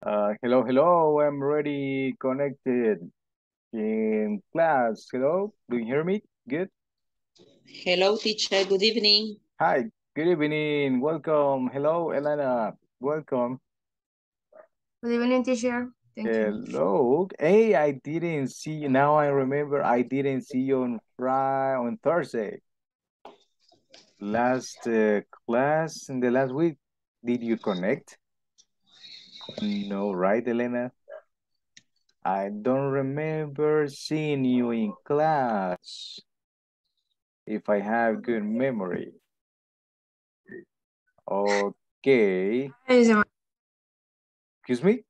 Uh, hello, hello, I'm ready, connected in class. Hello, do you hear me? Good? Hello, teacher. Good evening. Hi, good evening. Welcome. Hello, Elena. Welcome. Good evening, teacher. Thank you. Hello. Hey, I didn't see you. Now I remember I didn't see you on Friday, on Thursday. Last uh, class in the last week, did you connect? No, right, Elena? I don't remember seeing you in class. If I have good memory. Okay. Excuse me?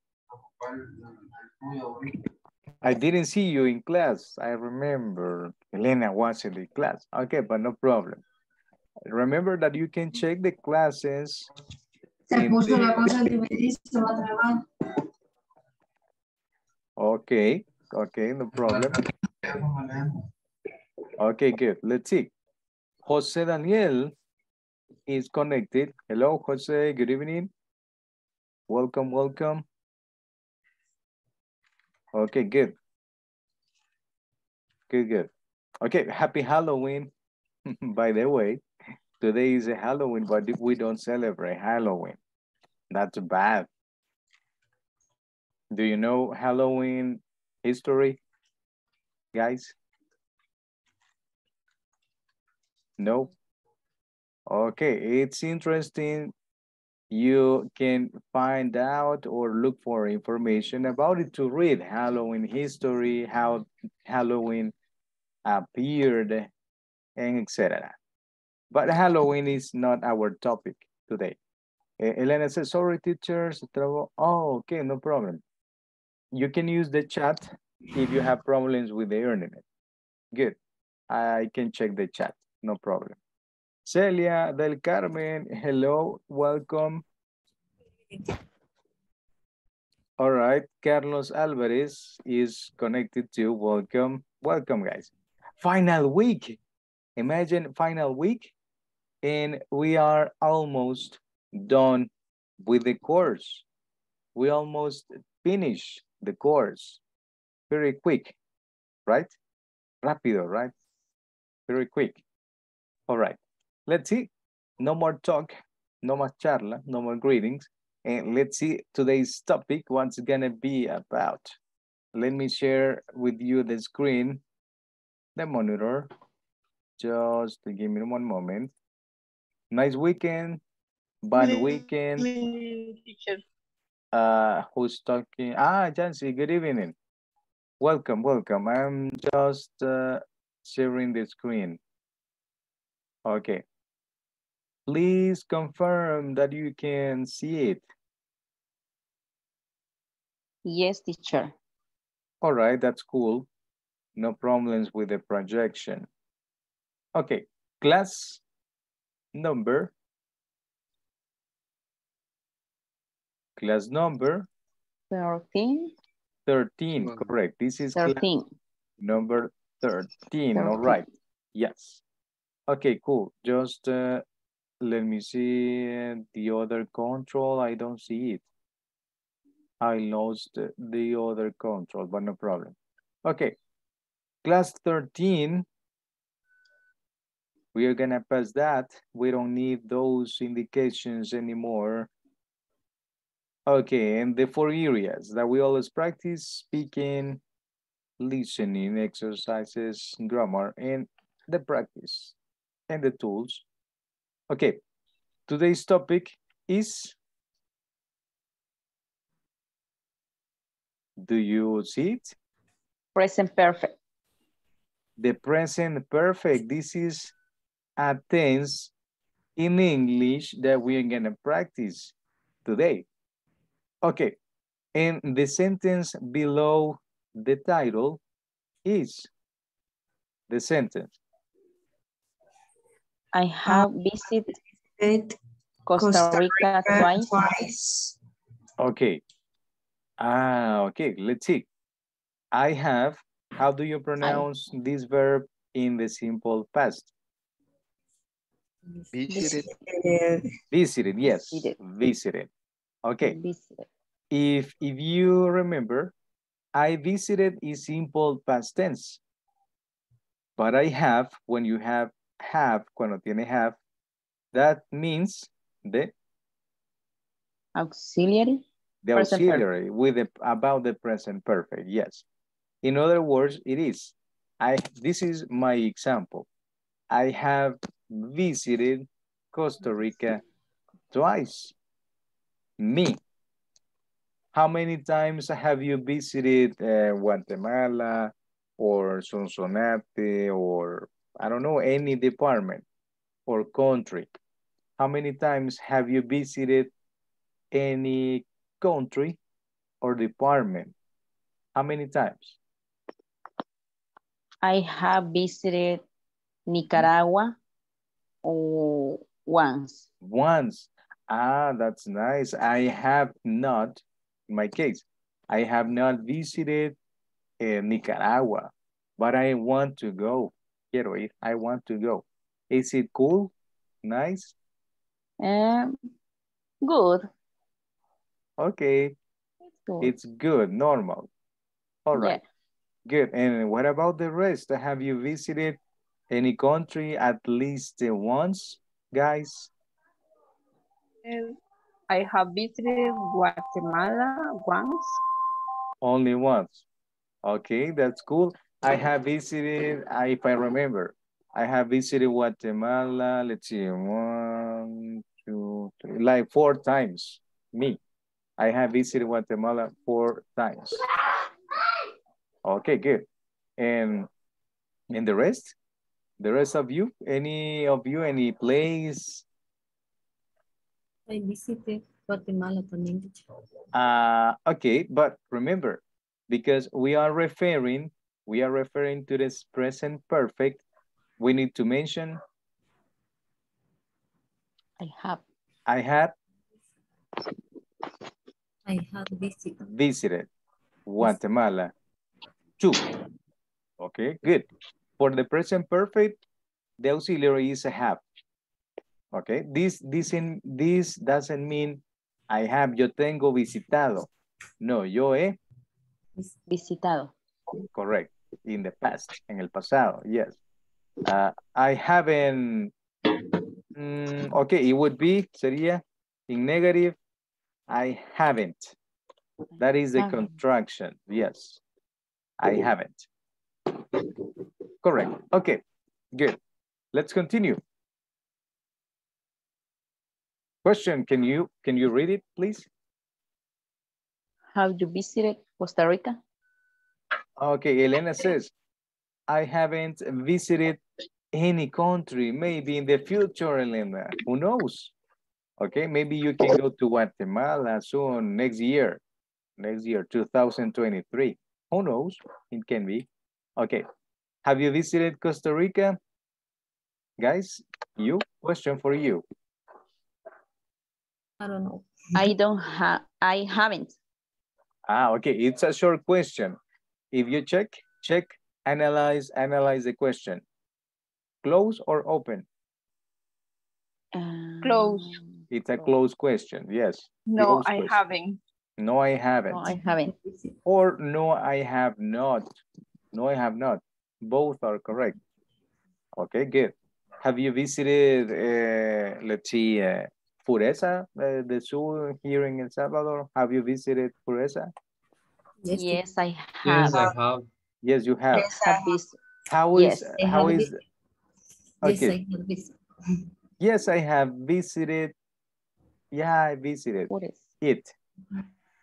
I didn't see you in class. I remember Elena was in the class. Okay, but no problem. Remember that you can check the classes. In the- Okay, okay, no problem. Okay, good. Let's see. Jose Daniel is connected. Hello, Jose. Good evening. Welcome, welcome. Okay, good. Good, good. Okay, happy Halloween. By the way, today is a Halloween, but we don't celebrate Halloween. That's bad. Do you know Halloween history, guys? No? Okay, it's interesting. You can find out or look for information about it to read Halloween history, how Halloween appeared, and etc. But Halloween is not our topic today. Elena says, sorry, teachers. Oh, okay, no problem. You can use the chat if you have problems with the internet. Good. I can check the chat, no problem. Celia del Carmen, hello, welcome. All right, Carlos Alvarez is connected to welcome. Welcome, guys. Final week. Imagine final week. And we are almost done with the course. We almost finished the course. Very quick, right? Rápido, right? Very quick. All right. Let's see. No more talk, no more charla, no more greetings. And let's see today's topic, what's gonna be about. Let me share with you the screen, the monitor. Just give me one moment. Nice weekend, bad weekend. Teacher. Uh, who's talking? Ah, Jancy, good evening. Welcome, welcome. I'm just uh, sharing the screen. Okay. Please confirm that you can see it. Yes, teacher. All right, that's cool. No problems with the projection. Okay, class number. Class number 13. 13, correct. This is 13. number 13, all 13. right. Yes. Okay, cool. Just uh, let me see the other control. I don't see it. I lost the- the other control, but no problem. Okay, class 13. We are gonna pass that. We don't need those indications anymore. Okay, and the four areas that we always practice, speaking, listening, exercises, grammar, and the practice, and the tools. Okay, today's topic is, do you see it? Present perfect. The present perfect. This is a tense in English that we are gonna practice today. Okay, and the sentence below the title is the sentence. I have visited Costa Rica twice. Okay. Ah, okay, let's see. I have, how do you pronounce this verb in the simple past? Visited. Visited, yes, Visited. visited. Okay, Visited. if, if you remember, I visited is simple past tense. But I have, when you have have, cuando tiene have, that means the Auxiliary. the Present auxiliary with the about the present perfect yes in other words it is i this is my example i have visited costa rica twice me how many times have you visited uh, guatemala or sonsonate or i don't know any department or country how many times have you visited any country or department? How many times? I have visited Nicaragua oh, once. Once. Ah, that's nice. I have not, in my case, I have not visited uh, Nicaragua, but I want to go. Quiero ir. I want to go. Is it cool? Nice? Um, good. Okay. It's good. It's good, normal. All right. Good. And what about the rest? Have you visited any country at least uh, once, guys? I have visited Guatemala once. Only once. Okay, that's cool. I have visited, if I remember, I have visited Guatemala, let's see, one, two, three, like four times, me. I have visited Guatemala four times. Okay, good. And, and the rest? The rest of you? Any of you, any place? I visited Guatemala también. teacher. Uh, okay, but remember, because we are referring, we are referring to this present perfect, we need to mention, I have. I have I have visited. visited Guatemala two. Okay, good. For the present perfect, the auxiliary is a have. Okay, this, this, in, this doesn't mean I have, yo tengo visitado. No, yo he Visitado. Correct. In the past, en el pasado, yes. Uh, I haven't, mm, okay, it would be, sería in negative, I haven't. That is the contraction, yes. I haven't. Correct, okay, good. Let's continue. Question, can you, can you read it, please? Have you visited Costa Rica? Okay, Elena says, I haven't visited any country, maybe in the future, Elena, who knows? Okay, maybe you can go to Guatemala soon, next year, next year, 2023. Who knows? It can be. Okay, have you visited Costa Rica? Guys, you, question for you. I don't know. I don't have, I haven't. Ah, okay, it's a short question. If you check, check, analyze, analyze the question. Close or open? Close. Um, It's a close question, yes. No, Closed I question. haven't. No, I haven't. No, I haven't. Or no, I have not. No, I have not. Both are correct. Okay, good. Have you visited, uh, let's see, uh, Pureza, uh, the zoo here in El Salvador? Have you visited Pureza? Yes, teacher. Yes, I Yes, have. I have. Yes, you have. have vis- How is, Yes, I have is, vis- Yes, okay. I had visited. Yes, I have visited. Yeah, I visited what is- it.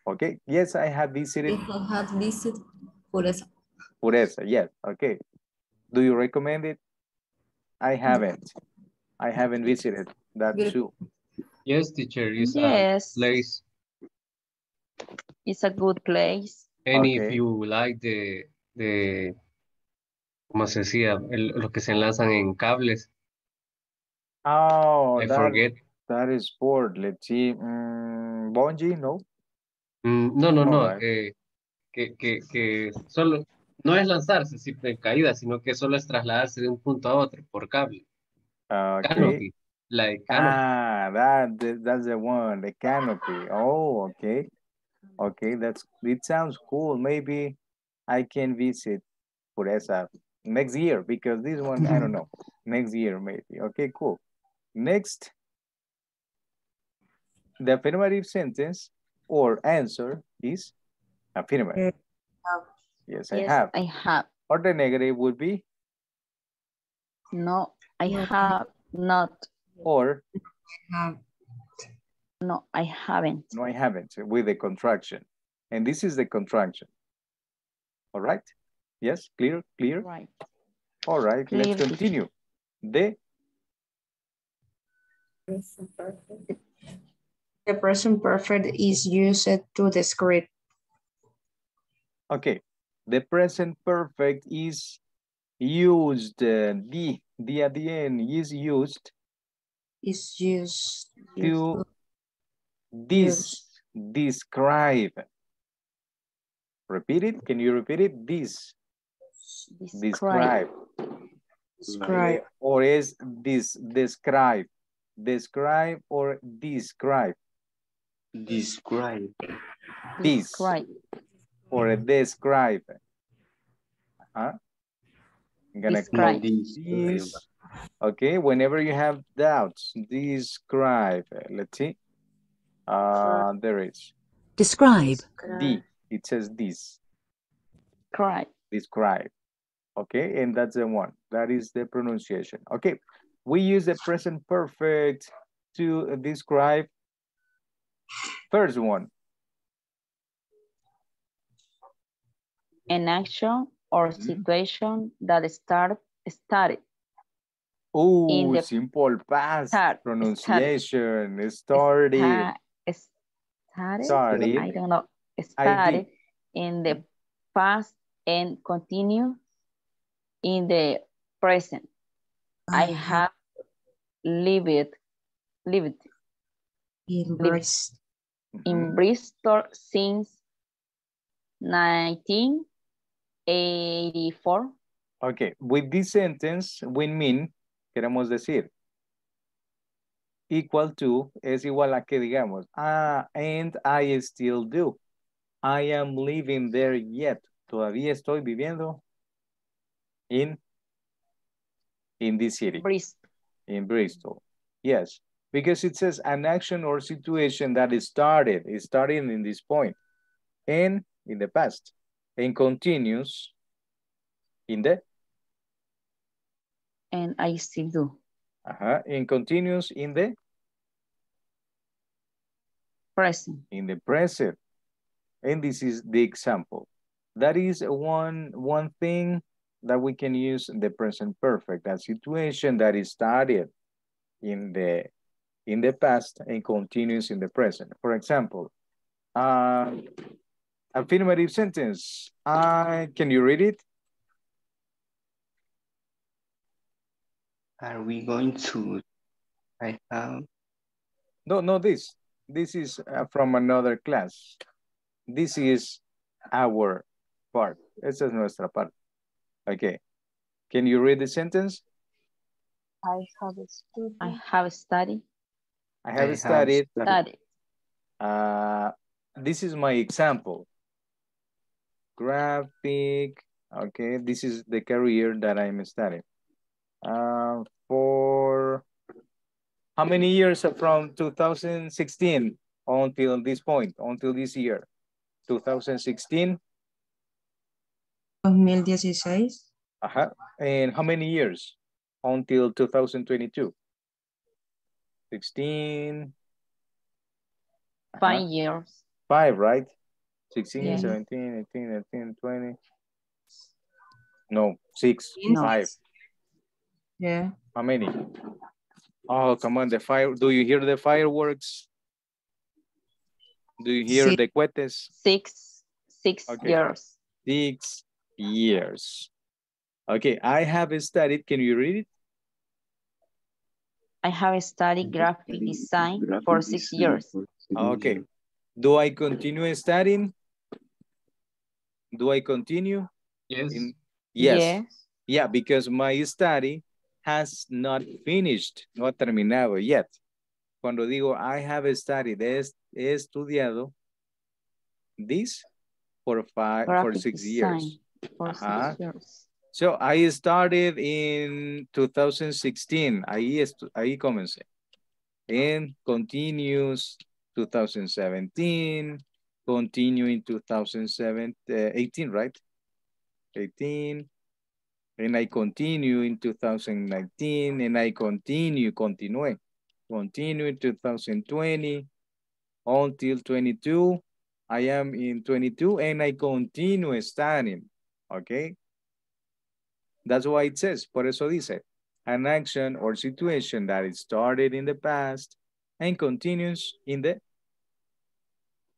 Okay, yes, I have visited I have visited Pureza. Pureza, yes, okay. Do you recommend it? I haven't. I haven't visited that Good. zoo. Yes, teacher, is a Yes, place. it's a good place. And if you like the, the, ¿cómo se decía? El- los que se enlazan en cables. Oh, I that, forget. that is sport. Let's see. Mm, bungee, no? Mm, no, no, no. Alright. eh, que, que, que solo, no es lanzarse sí, en caída, sino que solo es trasladarse de un punto a otro por cable. Okay. Canopy. Like canopy. Ah, that, that- that's the one, the canopy. Oh, okay. Okay, that's it sounds cool. Maybe I can visit Pureza next year because this one I don't know. Next year maybe. Okay, cool. Next, the affirmative sentence or answer is affirmative. Yes, I Yes, have. I have. Or the negative would be No, I No, have not. or Have. No, I haven't. no, I haven't with the contraction. And this is the contraction. All right? Yes, clear, clear. Right. All right, let's continue. The Present perfect. The present perfect is used to describe Okay, the present perfect is used, uh, the, the at the end is used is used to this, describe. Repeat it, can you repeat it? This, describe. describe Or is this, describe, describe or describe, Describe. this, Describe. Or describe. Huh? I'm gonna Describe. close this. Okay, whenever you have doubts, describe. Let's see. Uh, there is Describe. D. It says this. Describe. Describe. Okay, and that's the one. That is the pronunciation. Okay, we use the present perfect to describe. First one. an action or mm-hmm. situation that start started. Oh, simple past start, pronunciation. Started. Started. started. I don't know. Started in the past and continue in the present. Uh -huh. I uh-huh. have lived, lived, embraced, mm-hmm. In Bristol since 19 84. Okay, with this sentence, we mean, queremos decir, equal to es igual a que digamos, ah, and I still do. I am living there yet. Todavía estoy viviendo in, in this city. Bristol. In Bristol, yes. Because it says an action or situation that is started, is starting in this point and in the past and continues in the and I still do. Uh-huh. And continues in the Present. in the present. And this is the example. That is one one thing that we can use in the present perfect, a situation that is started in the in the past and continues in the present. For example, uh, affirmative sentence. Uh, can you read it? Are we going to, I have, No, no, this. This is uh, from another class. This is our part. Esa es nuestra parte. Okay. Can you read the sentence? I have studied. I have studied. I I have have studied. studied. Studied. Uh, this is my example. Graphic. Okay, this is the career that I'm studying. Uh, for how many years from 2016 until this point, until this year? 2016. 2016 Uh-huh. And how many years until 2022? 16. uh-huh, Five years. Five, right? 16, Yeah. 17, 18, 19, 20. No, six, No. five. yeah How many? Oh, come on, the fire. Do you hear the fireworks? Do you hear Six. the cohetes? Six. Six Okay. years. Six years. Okay, I have studied. Can you read it? I have studied graphic design for six years. Okay. Do I continue studying? Do I continue? Yes. In, yes. Yeah, because my study has not finished, no ha terminado yet. Cuando digo I have studied, he, he estudiado, this for five, for Graphic six design years. For Ajá. six uh-huh. years. So I started in 2016. Ahí, estu- ahí comencé. And continues 2017, continue in 2018, uh, right? 18. And I continue in 2019 and I continue, continue, continue in 2020 until 22. I am in 22 and I continue studying, okay? That's why it says, por eso dice, an action or situation that is started in the past and continues in the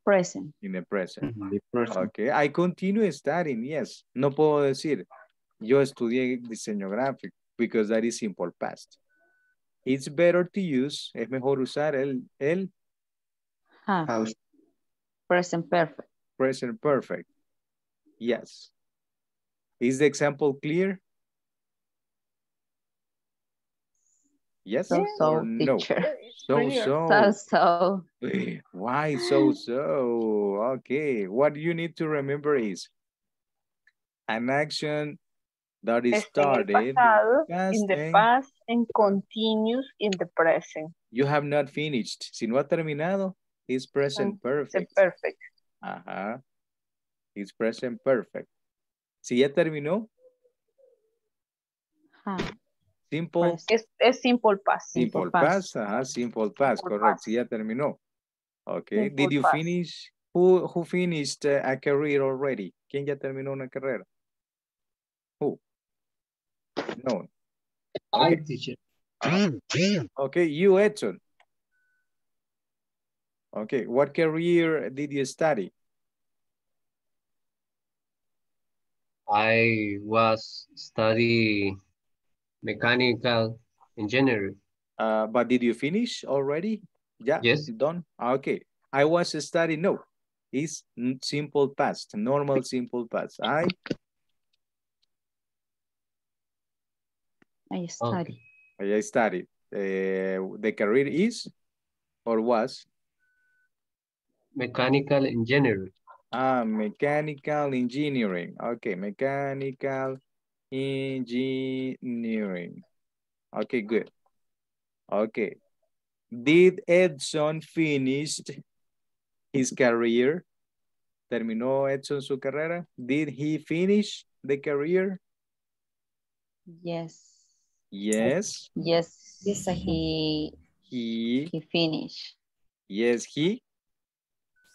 Present. in the present. The person. Okay, I continue studying, yes. No puedo decir, yo estudié diseño gráfico, because that is simple past. It's better to use, es mejor usar el, el Have. House. Present perfect. present perfect. Yes. Is the example clear? Yes So, so, or no? So, So, so. so. Why so, so? Okay, what you need to remember is an action that is Está en el started past in the past, and continues in the present. you have not finished. Si no ha terminado, is present mm, The perfect. perfect. Ajá. Is present perfect. Si ya terminó, Have. Simple, Present. Es, es simple past. simple simple past. past. Ajá, simple past, Simple correct. past. Si ya terminó. Okay. Simple Did you past. finish? Who, who finished uh, a career already? ¿Quién ya terminó una carrera? Who? No. I, Okay. teacher. Okay, you, Edson. Okay, what career did you study? I was study mechanical engineering. Uh, but did you finish already? Yeah, Yes. done. Ah, Okay, I was studying. No, it's simple past, normal simple past. I I study. I studied. Uh, the career is or was Mechanical engineering. ah mechanical engineering. Okay, mechanical engineering. Okay, good. Okay. Did Edson finished his career? ¿Terminó Edson su carrera? Did he finish the career? Yes. Yes. Yes. Yes, he He. he finished. Yes, he.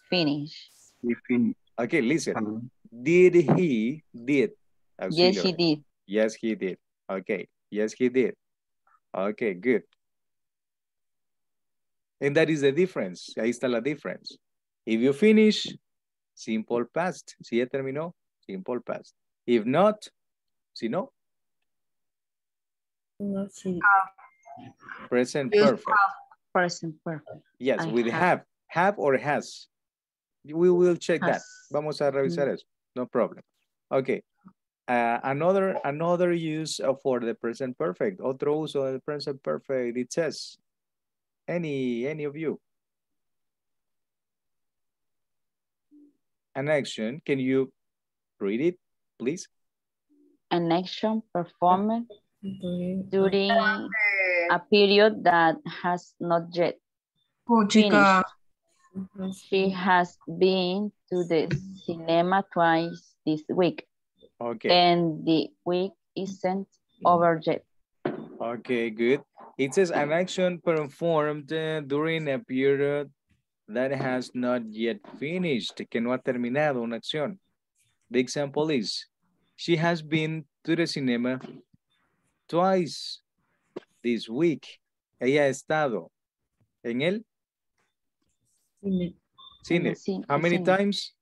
Finish. He finish. Okay, listen. Did he? Did. Yes, he did. Yes, he did. Okay. Yes, he did. Okay, good. And that is the difference. Ahí está la difference. If you finish, simple past. Si ya terminó, simple past. If not, si no, No, sí. present perfect. Present perfect. Yes, I with have. have. Have or has. We will check that. Vamos a revisar mm. eso. No problem. Okay. Uh, another another use for the present perfect. Otro uso del present perfect. It says, any any of you. An action. Can you read it, please? An action performed During- during a period that has not yet Oh, chica. She has been to the cinema twice this week, Okay. and the week isn't over yet. Okay, good. It says an action performed uh, during a period that has not yet finished, que no ha terminado una acción. The example is, she has been to the cinema twice this week. Ella ha estado en el Cine. cine. How many cine. times?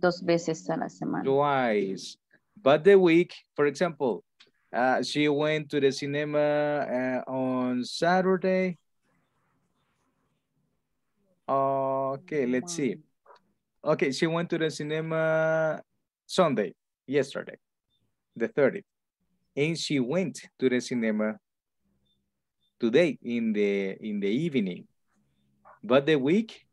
Dos veces a la semana. Twice. But the week, for example, uh, she went to the cinema uh, on Saturday. Okay, let's see. Okay, she went to the cinema Sunday, yesterday, the 30th. And she went to the cinema today in the in the evening. But the week,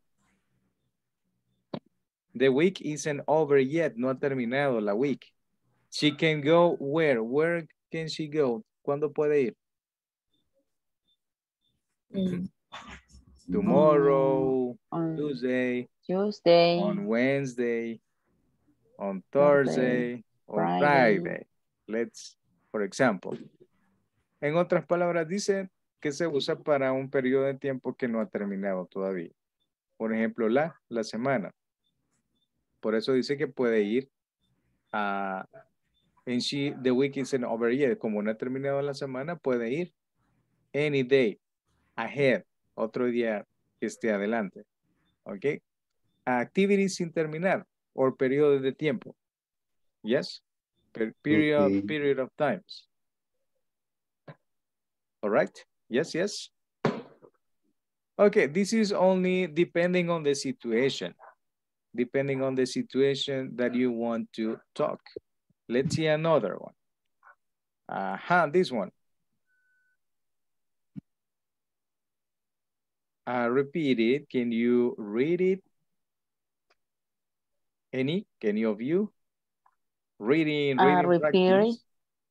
The week isn't over yet. No ha terminado la week. She can go where? Where can she go? ¿Cuándo puede ir? Mm. Tomorrow, On Tuesday, Tuesday, on Wednesday, on Thursday, Thursday, or Friday. Friday. Let's, for example. En otras palabras, dice que se usa para un periodo de tiempo que no ha terminado todavía. Por ejemplo, la, la semana. Por eso dice que puede ir a, en she, the week isn't over yet. Como no ha terminado la semana, puede ir any day, ahead, otro día que esté adelante. ¿Ok? Activities sin terminar, o periodos de tiempo. Yes? Per- period, Okay. period of times. All right? Yes, yes. Okay, this is only depending on the situation. Depending on the situation that you want to talk. Let's see another one. Aha, this one. Uh, repeat it. Can you read it? Any? Any of you? Reading, Uh, reading repeat practice.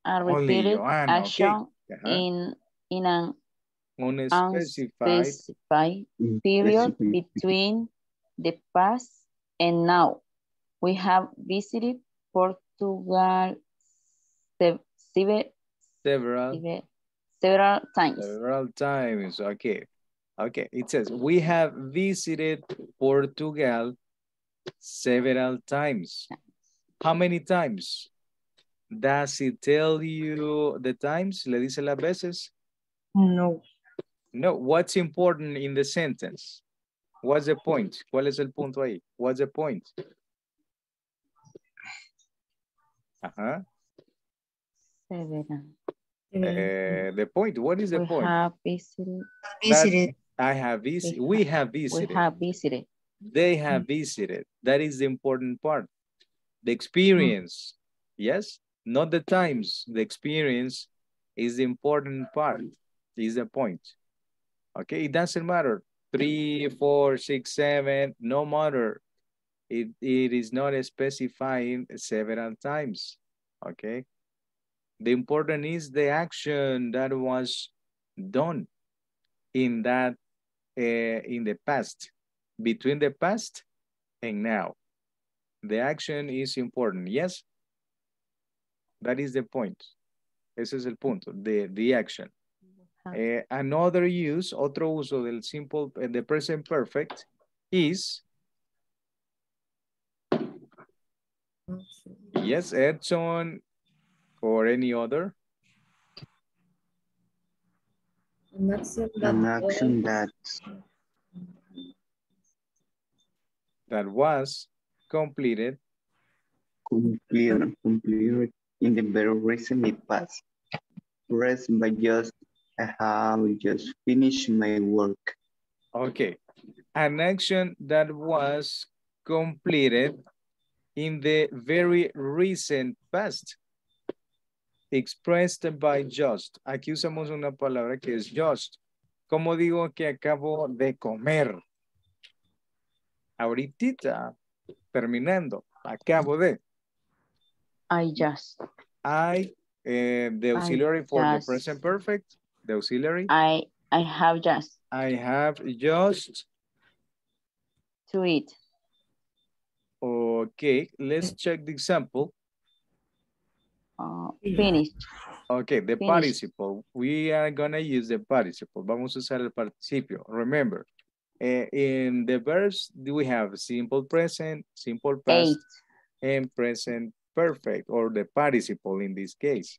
a Only repeated Joanna, okay. action Ajá. in, in an Unspecified. unspecified Mm, period between the past and now. We have visited Portugal se- several, Several. several times. Several times, okay. Okay, it says, we have visited Portugal several times. How many times? Does it tell you the times? ¿Le dice las veces? No. No, what's important in the sentence? What's the point? ¿Cuál es el punto ahí? What's the point? Ajá. Several. Eh, the point, what is the We point? have visited, Visited. I have visited, we we have we have visited. they have visited. That is the important part. The experience, yes? Not the times, the experience is the important part, is the point. Okay, it doesn't matter. Three, four, six, seven, no matter. It, it is not specifying several times, okay? The important is the action that was done in that, uh, in the past between the past and now. The action is important, yes? That is the point. Ese es el punto, the, the action. Eh, another use, otro uso del simple, eh, the present perfect is, yes, Edson or any other, An action An that action that that was completed. completed, completed in the very recent past. Rest by just, I have just finished my work. Okay, an action that was completed in the very recent past. Expressed by just. Aquí usamos una palabra que es just. Como digo que acabo de comer. Ahorita, terminando, acabo de. I just, I, eh, the I auxiliary for the present perfect, the auxiliary. I, I have just I have just to eat. Okay, let's check the example. Uh, finished. Okay, the Finish. participle. We are gonna use the participle. Vamos a usar el participio. Remember, eh, in the verbs, we have simple present, simple past, Eight. and present perfect, or the participle in this case.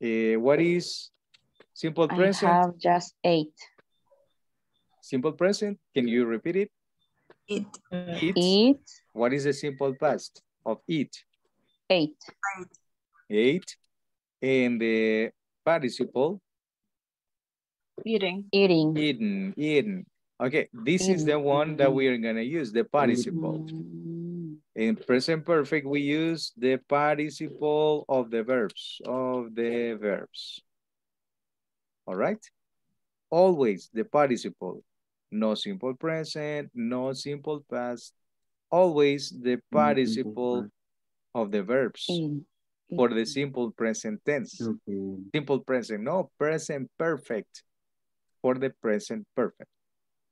Eh, what is simple present. I present? have just eight. Simple present, can you repeat it? It. Eat. Eat, What is the simple past of eat? eight. Eight. And the participle, Eating. Eating. eaten, eaten. Okay, this is the one that we are gonna use, the participle. Mm, In present perfect, we use the participle of the verbs, of the verbs. All right? Always the participle. No simple present, no simple past, always the simple participle past. of the verbs In. for the simple present tense. Okay. Simple present, no, present perfect for the present perfect.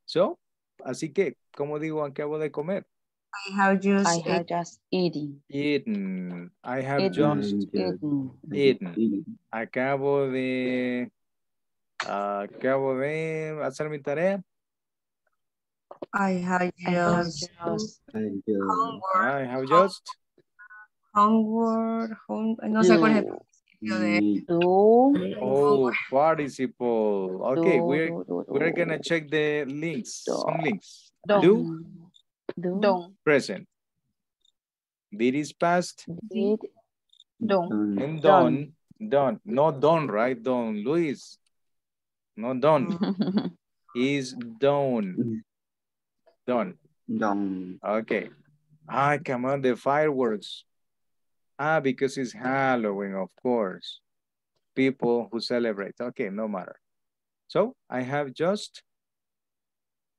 So, así que, como digo, acabo de comer. I have just I ate have just eaten. Eaten. I have Eaten. just Eaten. eaten. eating. Acabo de, acabo de hacer mi tarea. I have I have just I have just. homework, home, no sé cuál es el de. Oh, participle. Okay, do, we're, we're gonna check the links, some links. Don't. Do, Do. Present. Did is past Did. Don't. Done. and Done. done. Done. Not done, right? Done. Luis. Not done. Is done. Done. Done. Okay. Ah, come on, the fireworks. Ah, because it's Halloween, of course. People who celebrate. Okay, no matter. So I have just,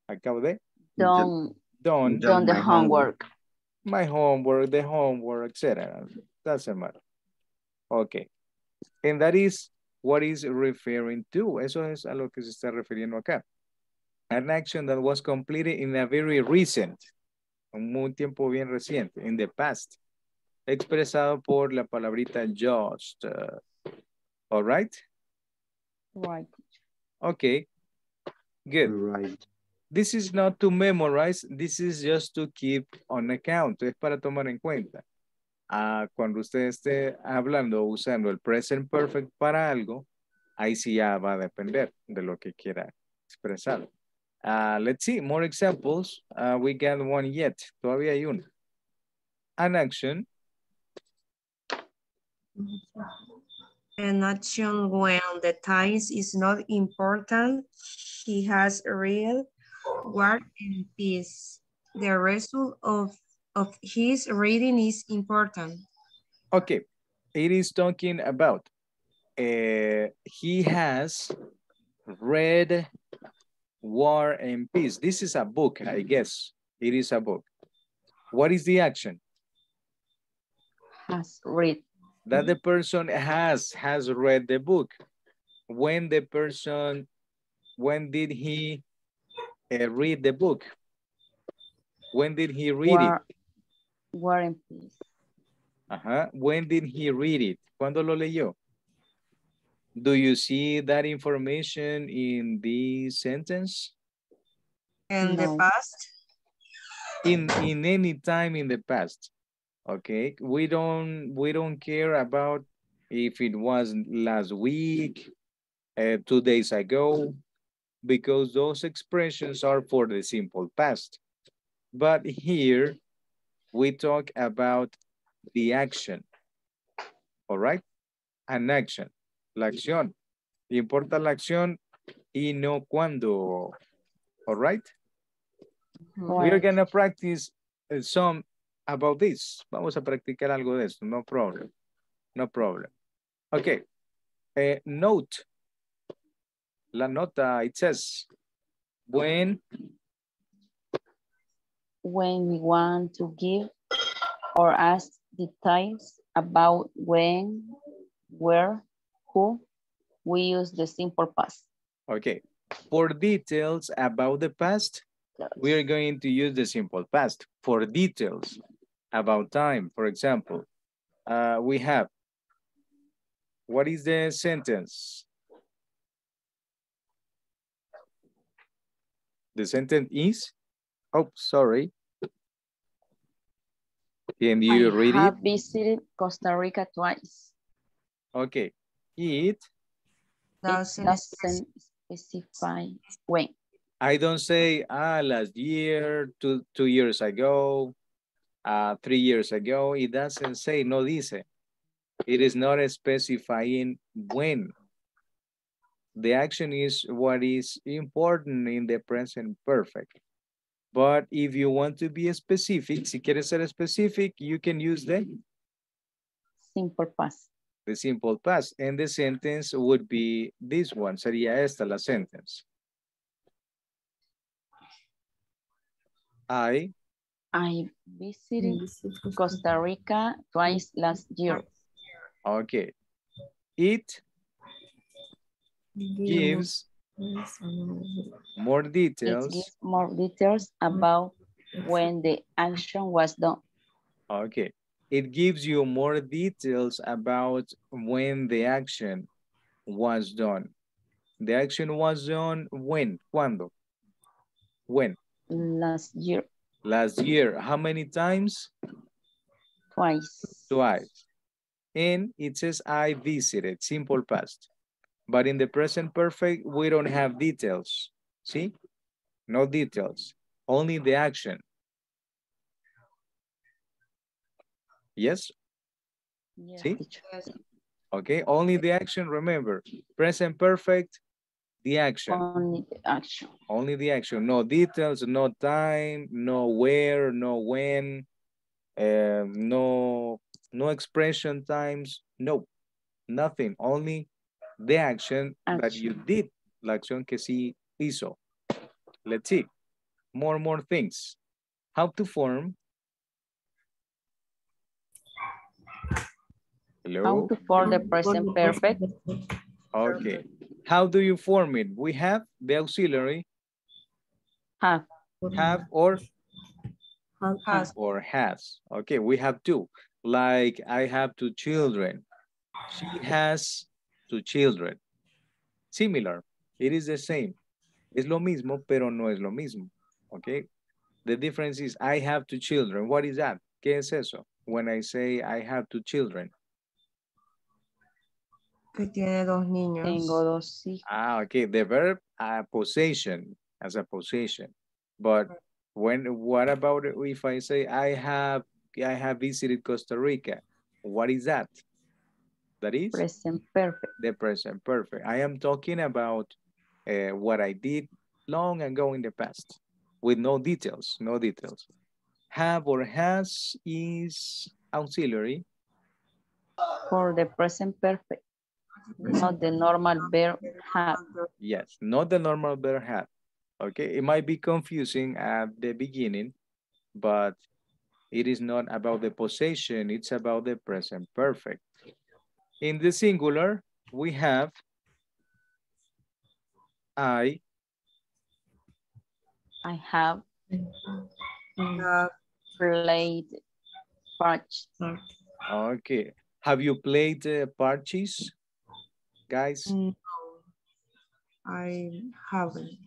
acabo de, Done. done Done Done the my homework. my homework, the homework, etc. Doesn't matter. Okay. And that is what is referring to. Eso es a lo que se está refiriendo acá. An action that was completed in a very recent, un tiempo bien reciente, in the past. Expresado por la palabrita just. uh, all right? Right. Okay. Good. Right. This is not to memorize, this is just to keep on account, es para tomar en cuenta. Cuando usted esté hablando usando el present perfect para algo, ahí sí ya va a depender de lo que quiera expresar. Ah, let's see, more examples. Ah, we got one yet, todavía hay uno. An action, an action when the times is not important. He has real work and peace. The result of, of his reading is important. okay, it is talking about, eh, he has read War and Peace. This is a book, I guess. It is a book. What is the action? Has read. That the person has, has read the book. When the person, when did he uh, read the book? When did he read it? War, war and peace. Ajá. When did he read it? ¿Cuándo lo leyó? Do you see that information in the sentence? In the past, In, in any time in the past. Okay, we don't, we don't care about if it was last week, uh, two days ago, because those expressions are for the simple past. But here, we talk about the action. All right? An action. La acción. Importa la acción y no cuándo. All right? We are gonna practice uh, some about this. Vamos a practicar algo de esto. No problem. No problem. Okay. Eh, note. La nota, it says, when When we want to give or ask details about when, where, who, we use the simple past. Okay. For details about the past, we are going to use the simple past. For details about time, for example, uh, we have, what is the sentence? The sentence is, oh, sorry. Can you I read it? have visited Costa Rica twice. Okay. It, It doesn't doesn't specify when. I don't say, ah, last year, two, two years ago, uh, three years ago. It doesn't say, no dice. It is not specifying when. The action is what is important in the present perfect. But if you want to be specific, si quieres ser specific, you can use the, Simple past. the simple past. And the sentence would be this one. Sería esta la sentence. I I visited Costa Rica twice last year. Okay. It Give gives Mm-hmm. more It details. gives more details about when the action was done. Okay. It gives you more details about when the action was done. The action was done when? ¿Cuándo? When? Last year, Last year. How many times? twice. Twice. And it says I visited, simple past. But in the present perfect, we don't have details. See? No details. Only the action. Yes? Yes, See? teacher. Okay, only the action, remember. Present perfect, the action. Only the action. Only the action. No details, no time, no where, no when, uh, no, no expression times. No, nothing. Only the action, that you did. La acción que sí hizo. Let's see. More, and more things. How to form. Hello. How to form the present perfect? Okay. How do you form it? We have the auxiliary, Have. have or Has. or has. Okay, we have two. Like I have two children. She has two children. Similar. It is the same. Es lo mismo, pero no es lo mismo. Okay. The difference is I have two children. What is that? ¿Qué es eso? When I say I have two children. Que tiene dos niños. Tengo dos hijos. Ah, okay. The verb uh, possession as a possession. But when what about if I say I have I have visited Costa Rica? What is that? That is Present perfect. the present perfect. I am talking about uh, what I did long ago in the past with no details, no details. Have or has is auxiliary. For the present perfect. Not the normal verb have. Yes, not the normal verb have. Okay, it might be confusing at the beginning, but it is not about the possession, it's about the present perfect. In the singular, we have I, I have Uh, played patch. okay. Have you played uh, parches, guys? no, I haven't.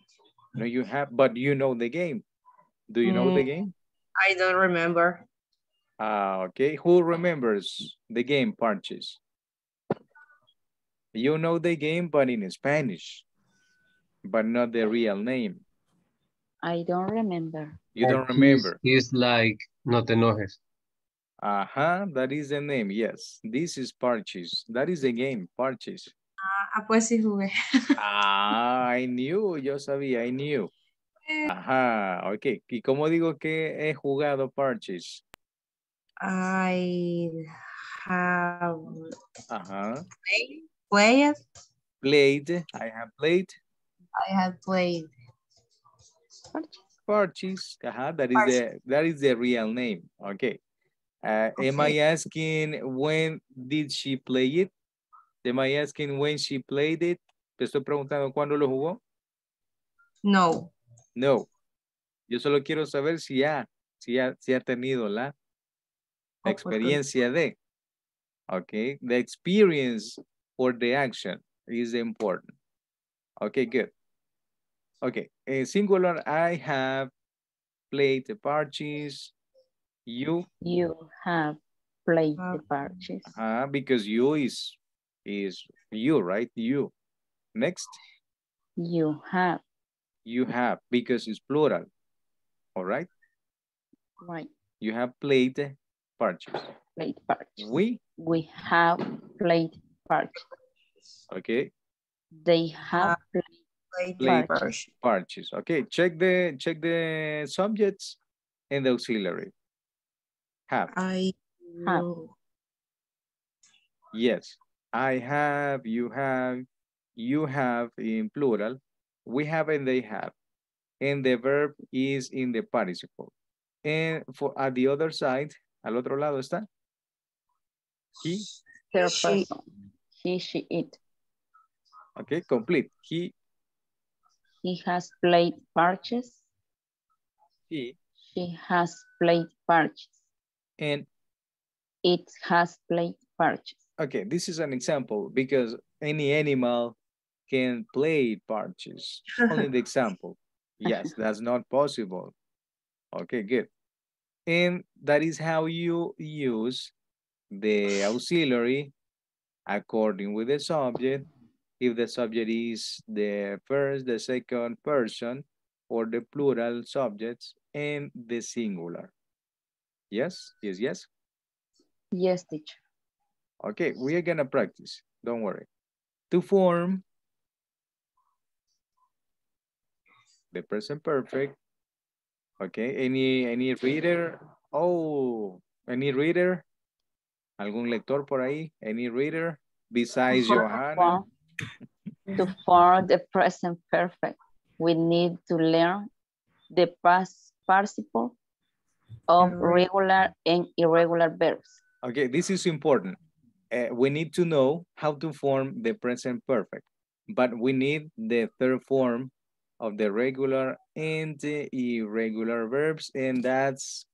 No, you have, but you know the game. Do you know the Mm. game? I don't remember. Ah, okay. Who remembers the game parches? You know the game, but in Spanish, but not the real name. I don't remember. You don't He's- remember. It's like, no te enojes. Uh-huh, that is the name, yes. This is parches. That is the game, parches. Ah, pues sí jugué. Ah, I knew, yo sabía, I knew. Ajá, ok. ¿Y cómo digo que he jugado parches? I have Ajá. played. Played, I have played I have played. parches. Ajá, that is the, that is the real name, okay. Uh, am I asking when did she play it? Am I asking when she played it? Te estoy preguntando cuándo lo jugó. No. No. Yo solo quiero saber si ha, si ha, si ha tenido la experiencia de. Okay, the experience or the action is important. Okay, good. Okay, in singular, I have played the parches. You, You have played the Have. patches. uh, because you is, is you, right? You. Next, You have. you have, because it's plural. All right, Right. you have played the parches. Played patches. We, We have played patches. okay, They have ah, played Played Played. patches. parches. Okay, check the check the subjects and the auxiliary. Have. I Have. Yes. I have, you have, you have in plural. We have and they have. And the verb is in the participle. And for at the other side, al otro lado está. He, Third person. He, she, it. okay, complete. He, He has played parches. he, She has played parches. and It has played parches. okay, this is an example because any animal can play parches. Only the example. Yes, that's not possible. Okay, good. And that is how you use the auxiliary according with the subject. If the subject is the first, the second person, or the plural subjects, and the singular. Yes, yes, yes. Yes, teacher. Okay, we are gonna practice, don't worry. To form the present perfect. Okay, any any reader? Oh, any reader? ¿Algún lector por ahí? Any reader besides Johanna? To form the present perfect, we need to learn the past participle of regular and irregular verbs. Okay, this is important. Uh, we need to know how to form the present perfect, but we need the third form of the regular and the irregular verbs, and that's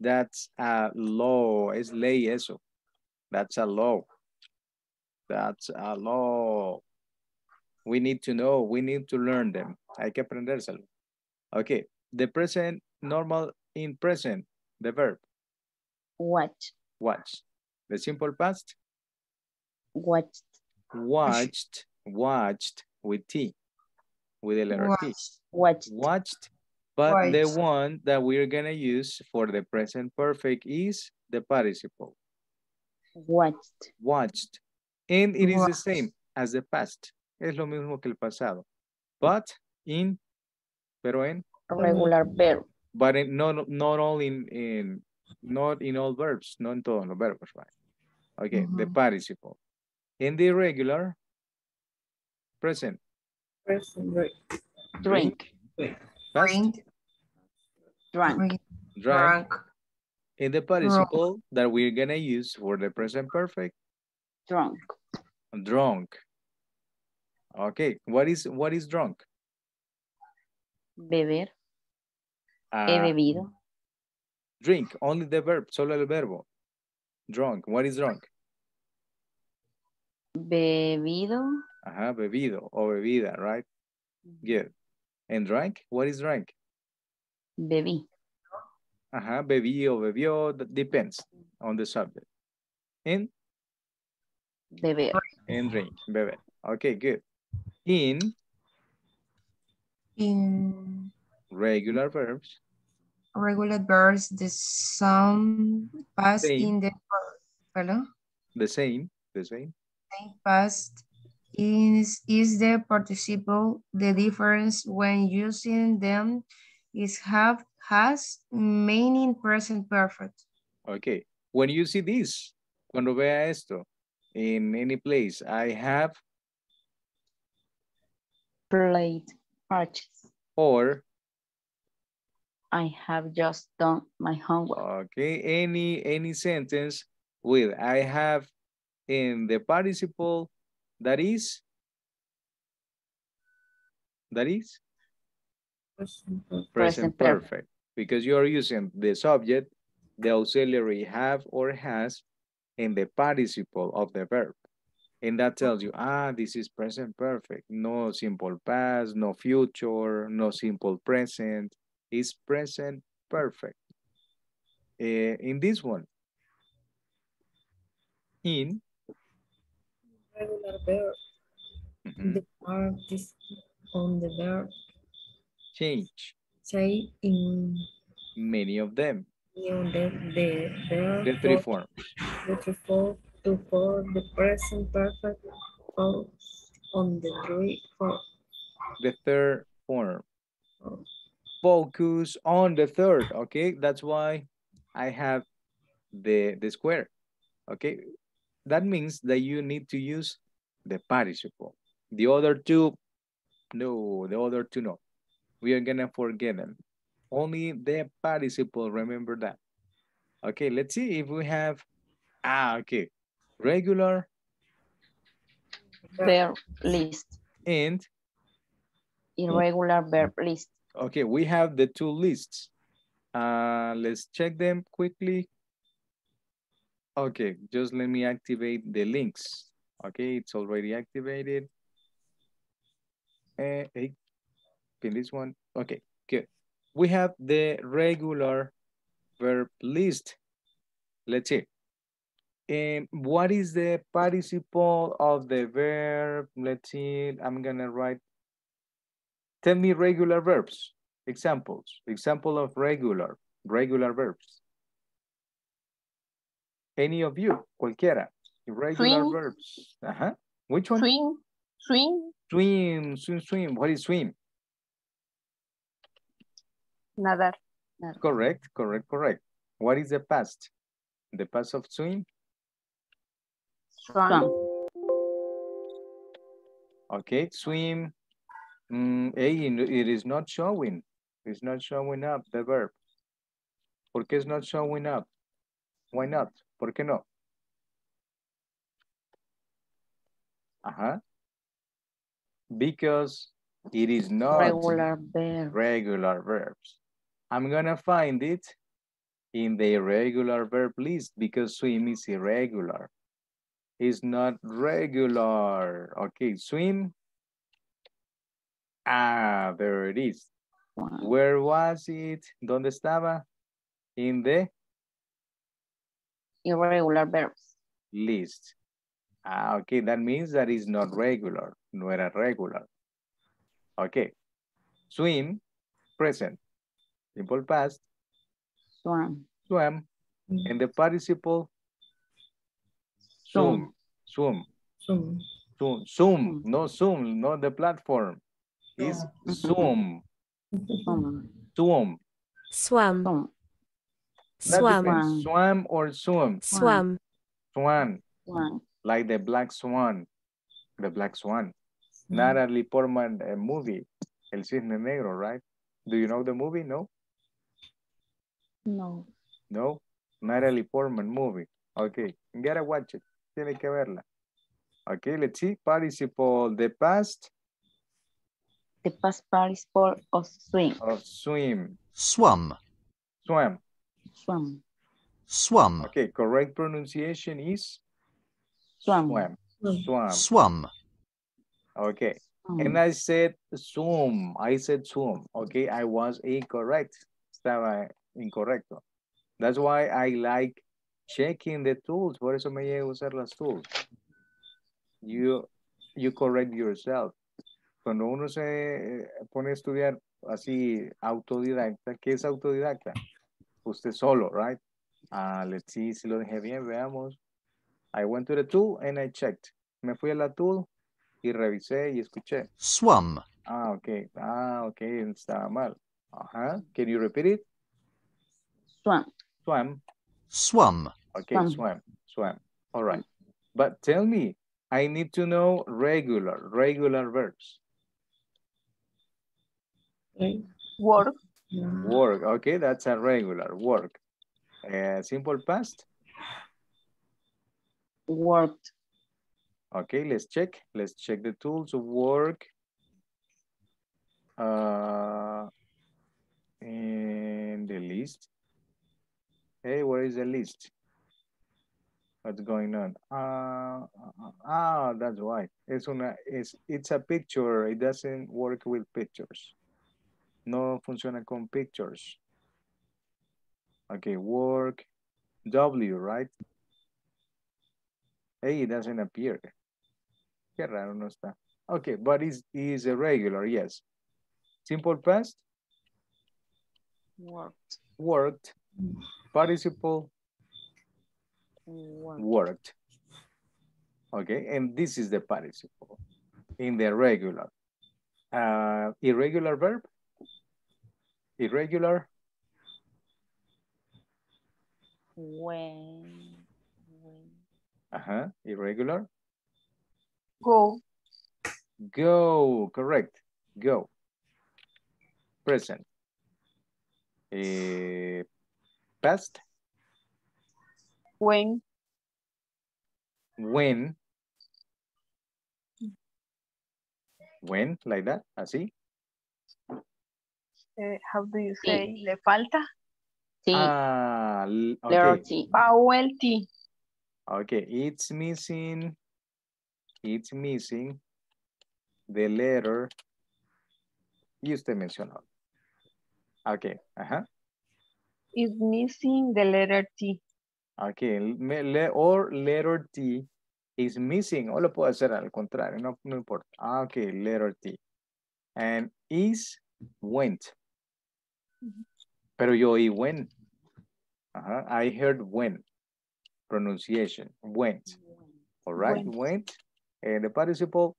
that's a law. Es ley eso. That's a law. That's a law. We need to know. We need to learn them. Hay que aprendérselo. Okay, the present normal in present, the verb Watch, watch. The simple past, watched, watched, watched with T, with the letter T. Watch. watched, Watched, but the one that we're gonna use for the present perfect is the participle, watched, watched. And it is the same as the past. Es lo mismo que el pasado. But in, pero en, regular verb, but in, not, not all in, in, not in all verbs, no en todos los verbos, right? Okay, the participle. In the irregular, present, Present right. drink, Drink. drank, Drink. Drank, Drunk. in the participle that we're gonna use for the present perfect, drunk, drunk. Okay, what is what is drunk? beber, he Uh, bebido, drink, only the verb, solo el verbo. Drunk, what is drunk? bebido, Ajá, bebido o bebida, right? Good. And drank, what is drank? Bebí, Ajá, bebí o bebió, that depends on the subject. In? beber, In drink, beber. Okay, good. In In regular verbs, regular verbs, the sound past Same. in the pardon? the same, the same. Same past is is the participle. The difference when using them is have has meaning present perfect. Okay, when you see this, cuando vea esto, in any place, I have played arches. or, I have just done my homework. okay, any, any sentence with I have in the participle that is, that is Present perfect. present Present perfect. perfect. Because you are using the subject, the auxiliary have or has, and the participle of the verb. And that tells you, ah, this is present perfect. No simple past, no future, no simple present. It's present perfect. Eh, in this one, in, Regular verb. mhm, The part is on the verb. Change Say in many of them, the the verb. the three for- forms. The three to for the present perfect on the three The third form. for- focus on the third, okay? That's why I have the, the square, okay? That means that you need to use the participle. The other two, no, the other two, no. We are gonna forget them. Only the participle, remember that. Okay, let's see if we have, ah, okay. Regular Verb list. and, Irregular verb list. okay, we have the two lists. Uh, let's check them quickly. Okay, just let me activate the links. Okay, it's already activated. Uh, hey, pin this one. Okay, good. We have the regular verb list. Let's see. Um, what is the participle of the verb? Let's see, I'm gonna write. Tell me regular verbs, examples, example of regular, regular verbs. Any of you, cualquiera, irregular Swim. verbs. Uh-huh. Which one? Swim, swim, Swim, swim, swim. What is swim? Nadar, Correct, correct, correct. What is the past? The past of swim? swam, Swam. Okay, swim. Mm, hey, it is not showing. It's not showing up, the verb. ¿Por qué es not showing up? Why not? ¿Por qué no? Ajá. Because it is not Regular verb. regular verbs. I'm gonna find it in the irregular verb list because swim is irregular. It's not regular. Okay, swim. Ah, there it is. Where was it? ¿Dónde estaba? In the Irregular verbs. list. Ah, okay, that means that is not regular. No era regular. Okay. Swim, present. Simple past, Swam. swam. And the participle, Swum. swim, swim, Zoom. swim, swim, no zoom, not the platform. It's swim, Swam. swim. Swam, Swam. That swam, depends, Swam or swim, swam, swan, Swam. like the black swan, the black swan. Natalie Portman uh, movie, El Cisne Negro, right? Do you know the movie? No? No. No? Natalie Portman movie. Okay, you gotta watch it. Tiene que verla. Okay, let's see. Participle, the past The past participle of swim. of swim, swum, swam. Swam. swum, Okay, correct pronunciation is Swam. swam, swam. swum, Okay, Swam. and I said swim. I said swim. Okay, I was incorrect. Estaba incorrecto. That's why I like checking the tools. Por eso me llevo a usar las tools. You, you correct yourself. Cuando uno se eh, pone a estudiar así autodidacta, ¿qué es autodidacta? Usted solo, right? Ah, let's see si lo dejé bien, veamos. I went to the tool and I checked. Me fui a la tool y revisé y escuché. swum, Ah, ok. Ah, ok, estaba mal. Ajá. Can you repeat it? Swam. Swam. swum, Okay, Swam. swam. Swam. All right. But tell me, I need to know regular, regular verbs. Okay. work, Work. Okay, that's a regular work. Uh, simple past. Worked. Okay, let's check. Let's check the tools. Work. Uh, and the list. Hey, where is the list? What's going on? Uh, ah, that's why. It's una, it's, it's a picture. It doesn't work with pictures. No funciona con pictures. Okay, work. W, right? Hey, it doesn't appear. Qué raro no está. Okay, but it's, it's a regular, yes. Simple past, Worked. worked. Participle, Worked. worked. Okay, and this is the participle in the regular. Uh, irregular verb, irregular, When. When. uh-huh, irregular, go, go, correct, go. Present, eh, past, When, when, when, like that, así. Eh, how do you Sí. say? ¿Le falta? T, Ah, okay, T. Vowel T. okay, it's missing, it's missing the letter, y usted mencionó. Okay, ajá, is missing the letter T. me- le- or letter T is missing, o lo puedo hacer al contrario, no, no importa. Ah, okay, letter T. And is went. Pero yo oí when. Ajá, I heard when. Pronunciation, went. All right, Went. went. And the participle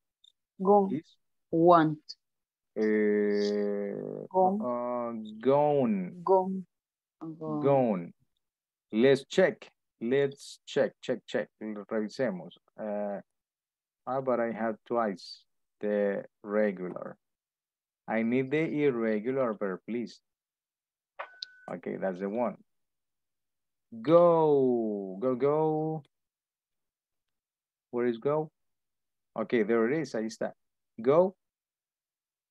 Gone. is Want, uh, Gone. uh, gone, Gone. Go, gone. Let's check. Let's check, check, check. Revisemos. Uh, ah, but I have twice the regular. I need the irregular verb, please. Okay, that's the one. Go, go, go. Where is go? Okay, there it is. Ahí está. Go,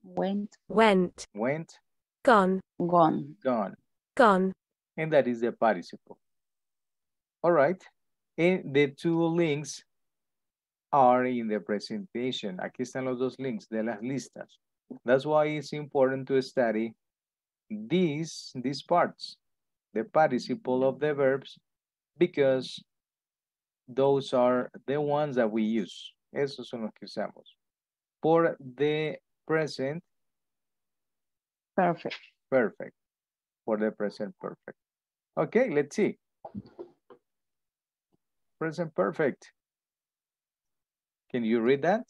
went, went, went, gone, gone. gone. gone. And that is the participle. All right. And the two links are in the presentation. Aquí están los dos links de las listas. That's why it's important to study these, these parts, the participle of the verbs, because those are the ones that we use. Esos son los que usamos. For the present Perfect. perfect. For the present perfect. Okay, let's see. Present perfect. Can you read that?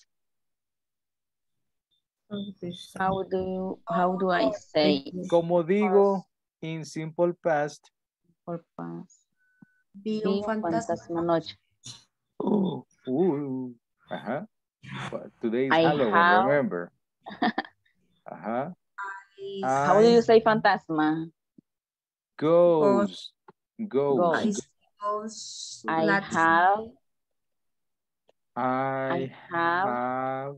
How do you, how do I say Como digo, in simple past, for past? Vi Vi un un fantasma. fantasma noche. ooh, ooh, uh-huh. But today is I Halloween, have- remember? Uh-huh. How do I you say fantasma? Ghost, ghost. I Ghost. suppose I that have, I I have have,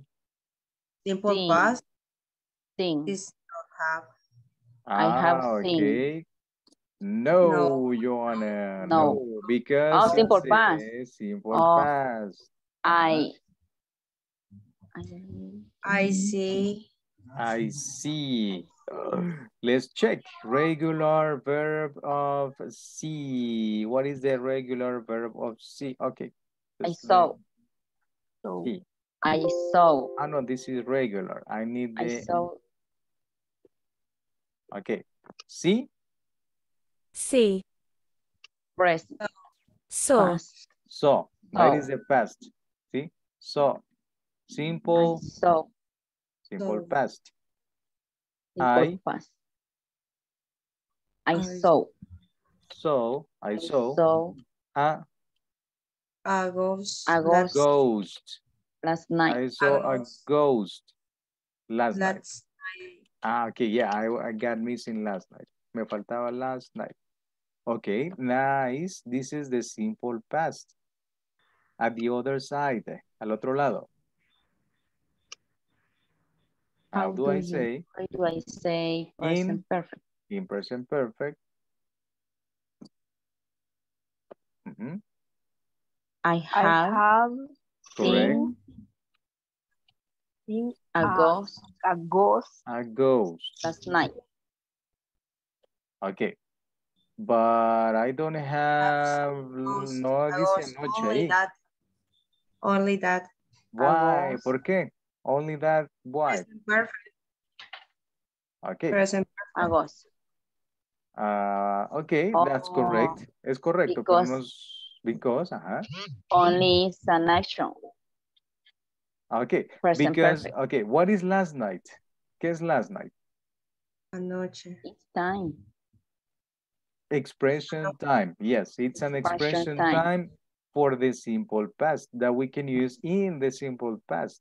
simple seen. past seen. is not have. I have ah, seen. okay. No, No. Joanna, No. no, because Oh, simple it past. Simple Oh. past. I, I, I see. I see. Let's check. Regular verb of see. What is the regular verb of see? Okay. I saw. let- see. I saw. Ah, no, this is regular. I need the... I saw. okay. See? See, Present. saw, Past. So, that Saw. is the past. See? So, simple, So. simple Saw. past. Simple I- past. I I saw. So, I saw saw a A ghost. A last- ghost. last night. I saw a ghost. ghost last night. Last Ah, okay, yeah, I, I got missing last night. Me faltaba last night. Okay, nice. This is the simple past. At the other side, al otro lado. How, How do, do I you- say How do I say present perfect? in present perfect? Mhm, I I have have Correct. seen seen a a- ghost a ghost A ghost. last night. Okay. But I don't have, no A dice ghost. noche Only that. Only that. Why? ghost. ¿Por qué? Only that, why? Present perfect. Okay. Present A ghost. Ah, okay, that's Oh, correct. Es correcto. because- Podemos, because, ajá. Only is an action. Okay, Present because, perfect. okay, what is last night? ¿Qué es last night? anoche. It's time. Expression time. Yes, it's an Expression expression time. time for the simple past that we can use in the simple past,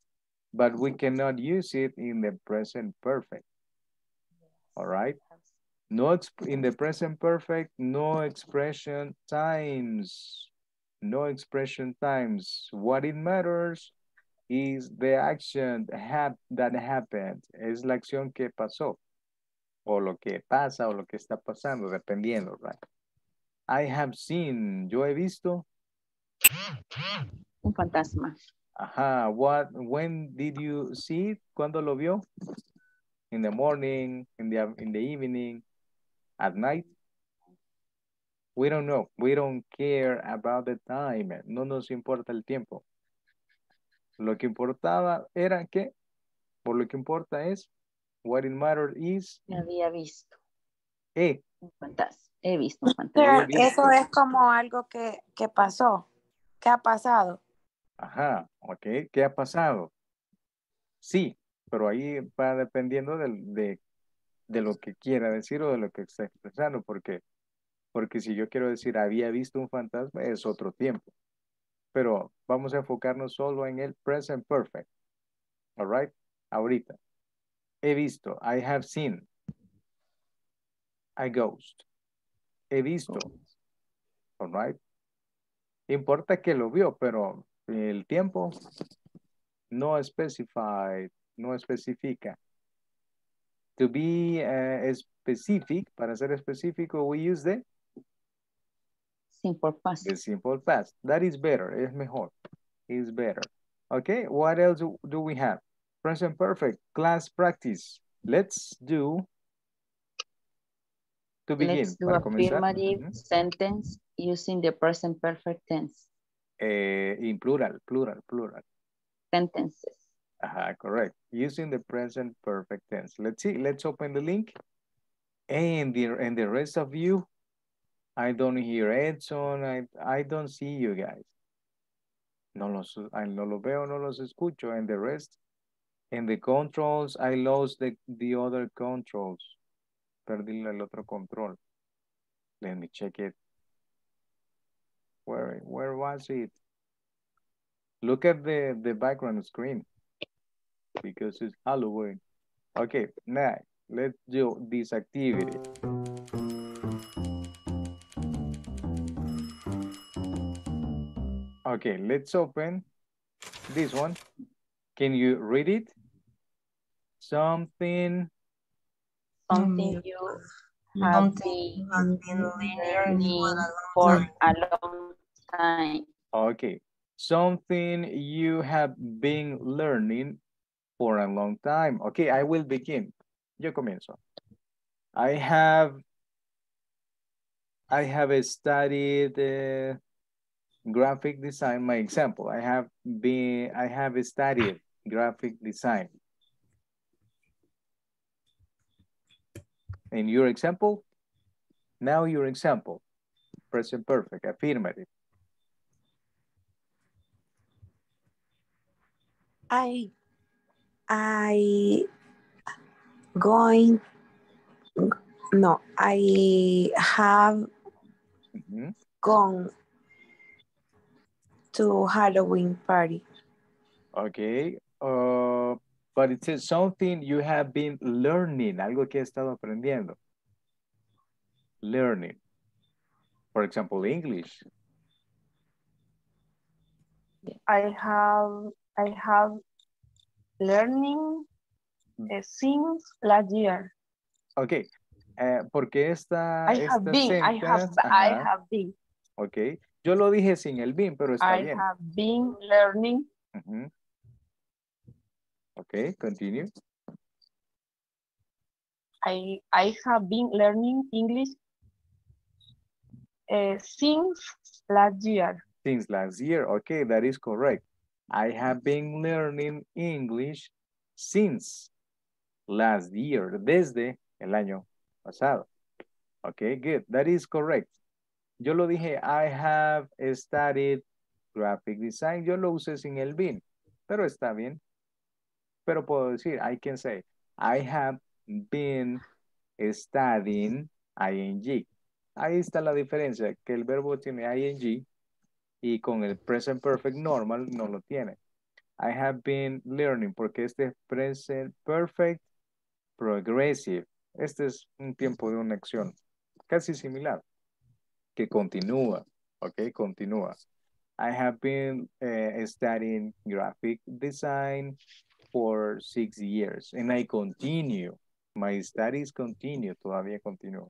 but we cannot use it in the present perfect. All right. No, in the present perfect, no expression times. No expression times. What it matters is the action hap- that happened. Es la acción que pasó. O lo que pasa o lo que está pasando, dependiendo, right? I have seen, yo he visto. Un fantasma. Ajá, what, when did you see it? ¿Cuándo lo vio? In the morning, in the, in the evening, at night? We don't know. We don't care about the time. No nos importa el tiempo. Lo que importaba era que, por lo que importa es, what it matters is, Me había visto eh. He visto un fantasma. Pero eso es como algo que, que pasó, que ha pasado. Ajá, ok. ¿Qué ha pasado? Sí, pero ahí va dependiendo de lo que quiera decir o de lo que está expresando, porque, porque si yo quiero decir había visto un fantasma es otro tiempo. Pero vamos a enfocarnos solo en el present perfect. All right? Ahorita. He visto. I have seen. A ghost. He visto. All right? Importa que lo vio, pero el tiempo no specified, no especifica. To be eh, specific, para ser específico, we use the, Simple past. the simple past. That is better, es mejor. Is better. Okay, what else do- we have? Present perfect, class practice. Let's do, to begin, Let's do affirmative Ujú. sentence using the present perfect tense. Eh, in plural, plural, plural. Sentences. Aha, correct. Using the present perfect tense. Let's see, let's open the link. And the, and the rest of you, I don't hear Edson, I, I don't see you guys. No los, I no lo veo, no los escucho. And the rest, and the controls, I lost the, the other controls. Perdí el otro control. Let me check it. Where, where was it? Look at the, the background screen because it's Halloween. Okay, now let's do this activity. Okay, let's open this one. Can you read it? Something, Something you have Something been you have been learning learning for a long time. okay. Something you have been learning for a long time. Okay, I will begin. Yo comienzo. I have, I have studied uh, graphic design. My example, I have been, I have studied graphic design. In your example, now your example, present perfect, affirmative. I, I going, no, I have Mhm. gone to Halloween party. Okay, uh, but it says something you have been learning, algo que he estado aprendiendo. Learning. For example, English. I have I have learning uh, since last year. Okay, eh, porque esta, I have esta been, I have sentence, I have been. ok, yo lo dije sin el been, pero está I bien. have been learning Ujú. Ok, continue. I I have been learning English uh, since last year. Since last year, okay, that is correct. I have been learning English since last year, desde el año pasado. Okay, good, that is correct. Yo lo dije, I have studied graphic design. Yo lo usé sin el been, pero está bien. Pero puedo decir, I can say, I have been studying ing. Ahí está la diferencia, que el verbo tiene ing y con el present perfect normal no lo tiene. I have been learning porque este present perfect progressive. Este es un tiempo de una acción casi similar, que continúa, ¿ok? Continúa. I have been eh, studying graphic design for six years and I continue. My studies continue, todavía continúo.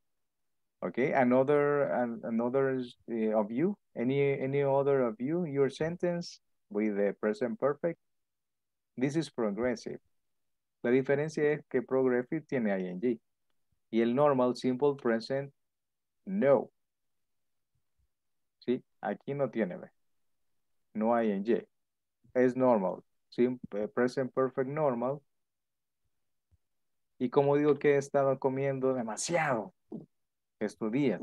Okay, another an- another uh, of you, any any other of you, your sentence with the present perfect. This is progressive. La diferencia es que progressive tiene ing y el normal simple present no. ¿Sí? Aquí no tiene, no hay ing. Es normal, sim- eh, present perfect normal. Y como digo que he estado comiendo demasiado estos días.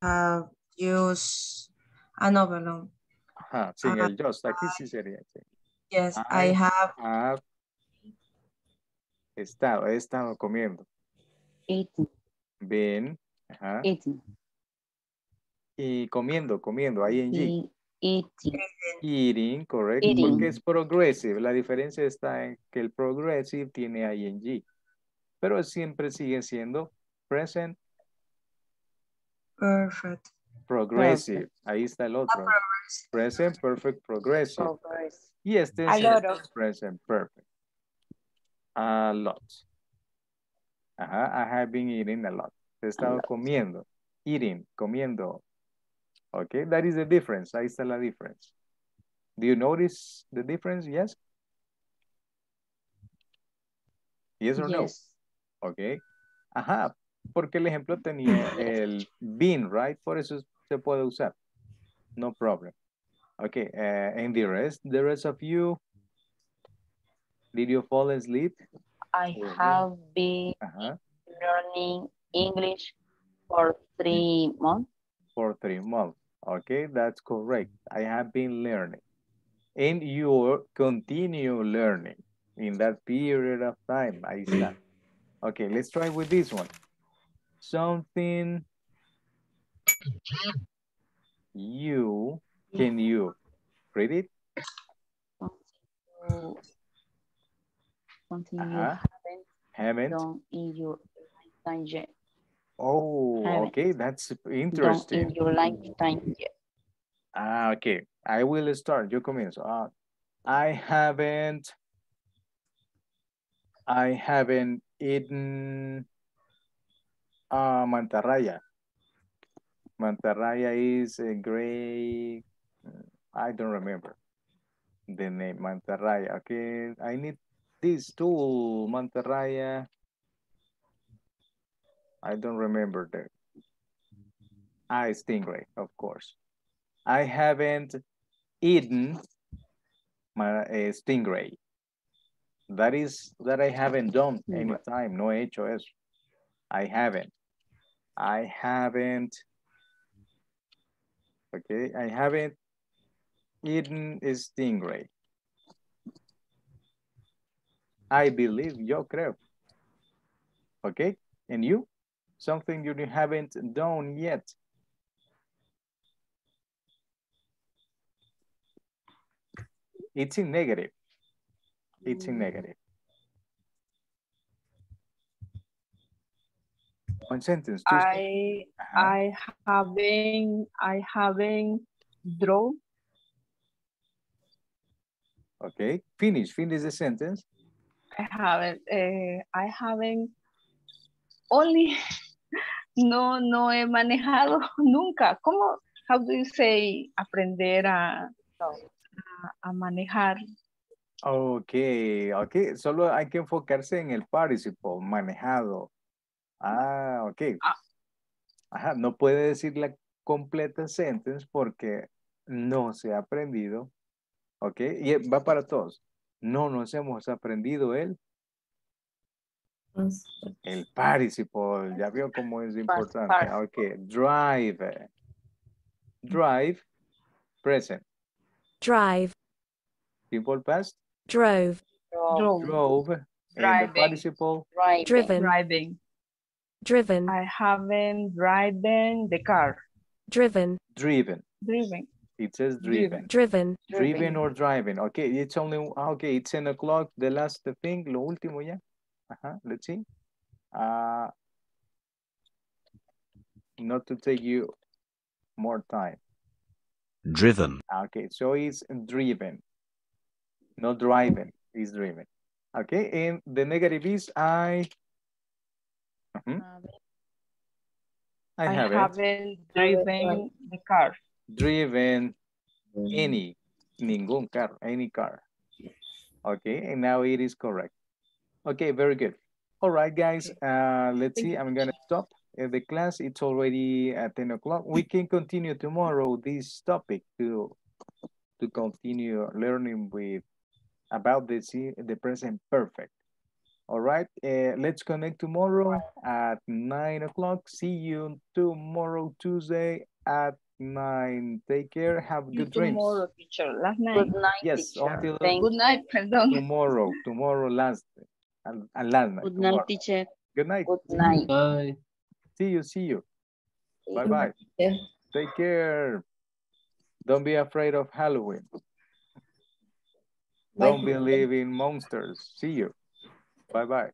Have used, ah, no, perdón. Ajá, sin Ah, el just, aquí sí sería. sí. Yes, I I have have estado, he estado comiendo. Eating, Been, ajá, eating, y comiendo, comiendo, ing. e- eating, Eating, correcto, Eating. porque es progressive. La diferencia está en que el progressive tiene ing, pero siempre sigue siendo present perfect. progressive. Ahí está el otro. Present perfect progressive. progress, Y este es A el present perfect. A lot. Ajá, I have been eating a lot. He estado comiendo. Eating, comiendo. Okay, that is the difference. Ahí está la difference. Do you notice the difference? Yes? Yes or no? yes, Okay. Ajá, porque el ejemplo tenía el been, right? Por eso se puede usar. No problem. Okay, uh, and the rest, the rest of you, did you fall asleep? I have been learning English for three months. for three months. Okay, that's correct. I have been learning. And you continue learning in that period of time. Okay, let's try with this one. Something you, can you read it? Something you, something you Uh-huh. haven't Haven't? done in your lifetime yet. Oh, Haven't. okay, that's interesting Done in your lifetime yet. Ah, okay. I will start. Yo comienzo. Ah, I haven't, I haven't eaten uh, mantarraya. Mantarraya is a gray, I don't remember the name, mantarraya. Okay, I need this tool, mantarraya. I don't remember the, I stingray, of course. I haven't eaten my uh, stingray. That is that I haven't done any time. No he hecho eso. I haven't. I haven't. Okay, I haven't eaten a stingray. I believe, yo creo. Okay, and you? Something you haven't done yet. It's in negative. It's in mm. negative. One sentence. I. I haven't I haven't draw Okay, finish, finish the sentence. I haven't eh, I haven't only no no he manejado nunca. ¿Cómo how do you say aprender a a, a manejar? Okay, okay, solo hay que enfocarse en el participle, manejado. Ah, ok. Ah. Ajá, no puede decir la completa sentence porque no se ha aprendido. Ok, y va para todos. No nos hemos aprendido el, el participle. Ya vio cómo es importante. Ok, drive. Drive, present. drive, Simple past, drove, Drove. drove. And the Driving. participle, Driving. driven, Driving. Driven, I haven't driven the car. driven, driven. Driven. It says driven. driven, Driven or driving. Okay, it's only, okay, it's 10 o'clock, the last thing, lo último ya. Uh-huh, let's see. Uh, not to take you more time. driven, Okay, so it's driven, not driving, it's driven. Okay, and the negative is I. Mhm, I I have it. haven't driven the car. Driven any, ningún car, any car. Okay, and now it is correct. Okay, very good. All right, guys, uh, let's see, I'm gonna stop the class. It's already at 10 o'clock. We can continue tomorrow this topic to, to continue learning with about the, se- the present perfect. All right, uh, let's connect tomorrow at 9 o'clock. See you tomorrow, Tuesday at 9. Take care, have You good dreams. tomorrow, teacher. Last night. Good night, Yes, teacher. until Thank Good night, perdón. tomorrow, tomorrow last, and, and last night. Good tomorrow. night, teacher. Good night. Good night. Bye. See you, see you. Bye-bye. Yeah. Take care. Don't be afraid of Halloween. Bye. Don't believe in monsters. See you. Bye-bye.